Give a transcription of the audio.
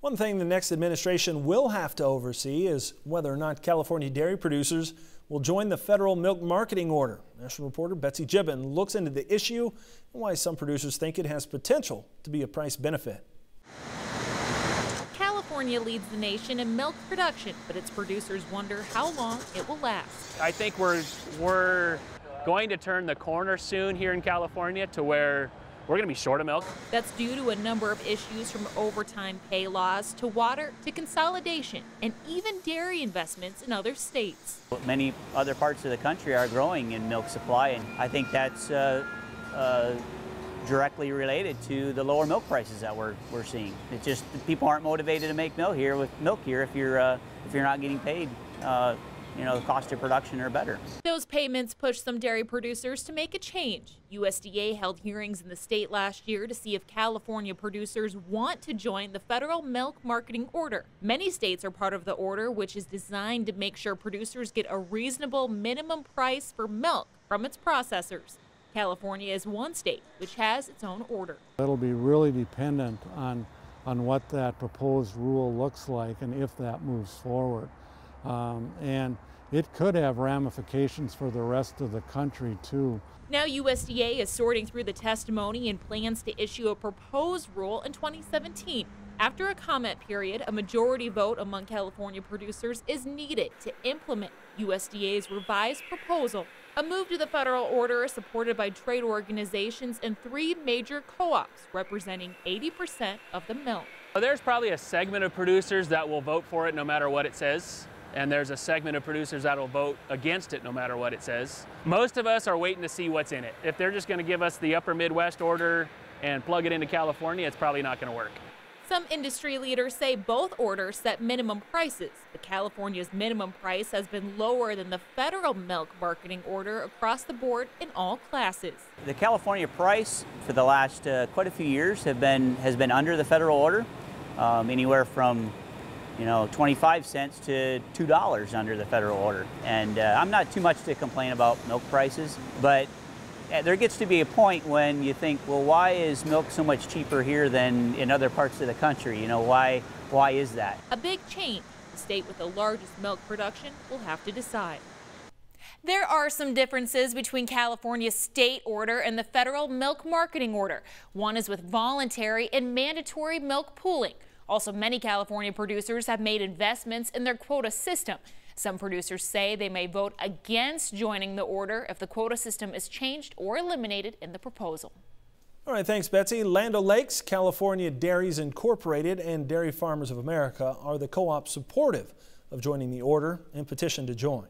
One thing the next administration will have to oversee is whether or not California dairy producers will join the federal milk marketing order. National reporter Betsy Jibben looks into the issue and why some producers think it has potential to be a price benefit. California leads the nation in milk production, but its producers wonder how long it will last. I think we're we're going to turn the corner soon here in California to where we're going to be short of milk. That's due to a number of issues from overtime pay laws to water to consolidation and even dairy investments in other states. Many other parts of the country are growing in milk supply, and I think that's uh, uh, directly related to the lower milk prices that we're, we're seeing. It's just people aren't motivated to make milk here with milk here if you're uh, if you're not getting paid uh, you know, the cost of production are better. Those payments pushed some dairy producers to make a change. USDA held hearings in the state last year to see if California producers want to join the federal milk marketing order. Many states are part of the order, which is designed to make sure producers get a reasonable minimum price for milk from its processors. California is one state which has its own order. It'll be really dependent on on what that proposed rule looks like and if that moves forward. Um, and it could have ramifications for the rest of the country too. Now USDA is sorting through the testimony and plans to issue a proposed rule in 2017. After a comment period, a majority vote among California producers is needed to implement USDA's revised proposal. A move to the federal order is supported by trade organizations and three major co-ops representing 80% of the milk. There's probably a segment of producers that will vote for it no matter what it says and there's a segment of producers that will vote against it no matter what it says. Most of us are waiting to see what's in it. If they're just going to give us the upper Midwest order and plug it into California, it's probably not going to work. Some industry leaders say both orders set minimum prices. But California's minimum price has been lower than the federal milk marketing order across the board in all classes. The California price for the last uh, quite a few years have been has been under the federal order, um, anywhere from you know, 25 cents to $2 under the federal order. And uh, I'm not too much to complain about milk prices, but uh, there gets to be a point when you think, well, why is milk so much cheaper here than in other parts of the country? You know, why, why is that? A big change. The state with the largest milk production will have to decide. There are some differences between California's state order and the federal milk marketing order. One is with voluntary and mandatory milk pooling. Also, many California producers have made investments in their quota system. Some producers say they may vote against joining the order if the quota system is changed or eliminated in the proposal. All right, thanks, Betsy. Land O'Lakes, California Dairies Incorporated, and Dairy Farmers of America are the co-op supportive of joining the order and petition to join.